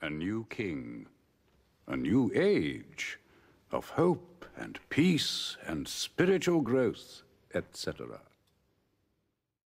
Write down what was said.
A new king, a new age of hope and peace and spiritual growth, etc.